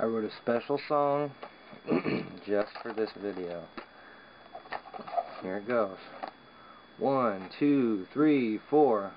I wrote a special song just for this video. Here it goes. One, two, three, four.